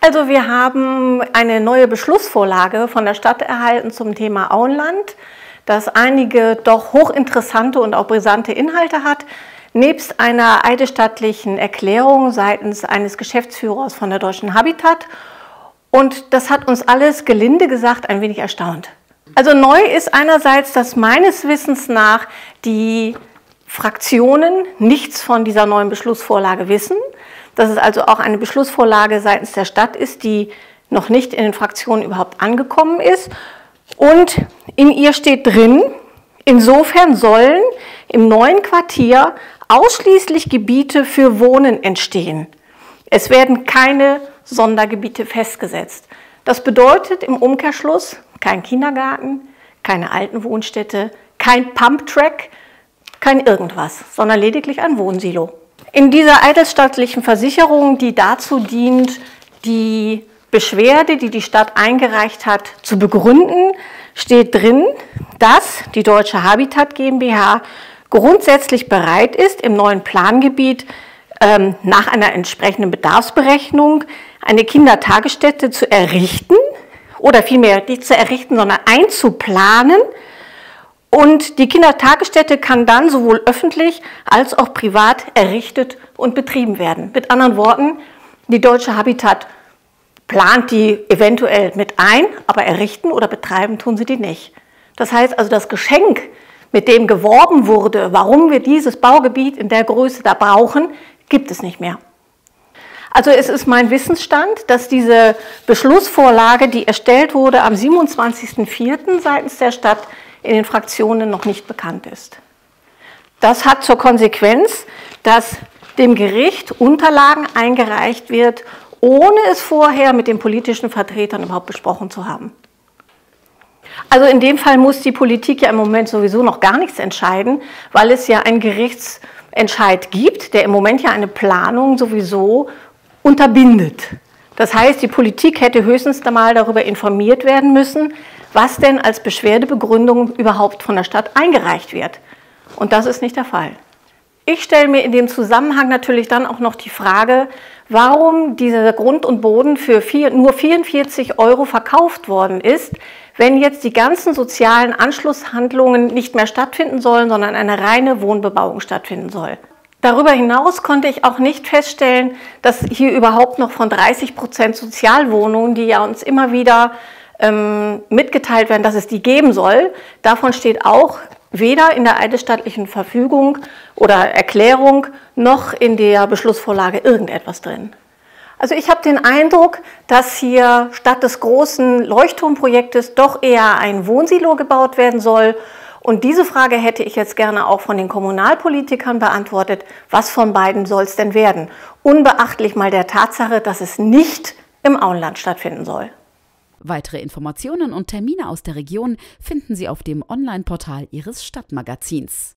Also wir haben eine neue Beschlussvorlage von der Stadt erhalten zum Thema Auenland, das einige doch hochinteressante und auch brisante Inhalte hat, nebst einer eidesstattlichen Erklärung seitens eines Geschäftsführers von der Deutschen Habitat. Und das hat uns alles, gelinde gesagt, ein wenig erstaunt. Also neu ist einerseits, dass meines Wissens nach die Fraktionen nichts von dieser neuen Beschlussvorlage wissen dass es also auch eine Beschlussvorlage seitens der Stadt ist, die noch nicht in den Fraktionen überhaupt angekommen ist. Und in ihr steht drin, insofern sollen im neuen Quartier ausschließlich Gebiete für Wohnen entstehen. Es werden keine Sondergebiete festgesetzt. Das bedeutet im Umkehrschluss kein Kindergarten, keine Altenwohnstätte, kein Pumptrack, kein irgendwas, sondern lediglich ein Wohnsilo. In dieser eidesstattlichen Versicherung, die dazu dient, die Beschwerde, die die Stadt eingereicht hat, zu begründen, steht drin, dass die Deutsche Habitat GmbH grundsätzlich bereit ist, im neuen Plangebiet ähm, nach einer entsprechenden Bedarfsberechnung eine Kindertagesstätte zu errichten oder vielmehr nicht zu errichten, sondern einzuplanen und die Kindertagesstätte kann dann sowohl öffentlich als auch privat errichtet und betrieben werden. Mit anderen Worten, die Deutsche Habitat plant die eventuell mit ein, aber errichten oder betreiben tun sie die nicht. Das heißt also, das Geschenk, mit dem geworben wurde, warum wir dieses Baugebiet in der Größe da brauchen, gibt es nicht mehr. Also es ist mein Wissensstand, dass diese Beschlussvorlage, die erstellt wurde am 27.04. seitens der Stadt, in den Fraktionen noch nicht bekannt ist. Das hat zur Konsequenz, dass dem Gericht Unterlagen eingereicht wird, ohne es vorher mit den politischen Vertretern überhaupt besprochen zu haben. Also in dem Fall muss die Politik ja im Moment sowieso noch gar nichts entscheiden, weil es ja einen Gerichtsentscheid gibt, der im Moment ja eine Planung sowieso unterbindet. Das heißt, die Politik hätte höchstens einmal darüber informiert werden müssen, was denn als Beschwerdebegründung überhaupt von der Stadt eingereicht wird. Und das ist nicht der Fall. Ich stelle mir in dem Zusammenhang natürlich dann auch noch die Frage, warum dieser Grund und Boden für vier, nur 44 Euro verkauft worden ist, wenn jetzt die ganzen sozialen Anschlusshandlungen nicht mehr stattfinden sollen, sondern eine reine Wohnbebauung stattfinden soll. Darüber hinaus konnte ich auch nicht feststellen, dass hier überhaupt noch von 30 Prozent Sozialwohnungen, die ja uns immer wieder ähm, mitgeteilt werden, dass es die geben soll. Davon steht auch weder in der eidesstattlichen Verfügung oder Erklärung noch in der Beschlussvorlage irgendetwas drin. Also ich habe den Eindruck, dass hier statt des großen Leuchtturmprojektes doch eher ein Wohnsilo gebaut werden soll. Und diese Frage hätte ich jetzt gerne auch von den Kommunalpolitikern beantwortet. Was von beiden soll es denn werden? Unbeachtlich mal der Tatsache, dass es nicht im Auenland stattfinden soll. Weitere Informationen und Termine aus der Region finden Sie auf dem Online-Portal Ihres Stadtmagazins.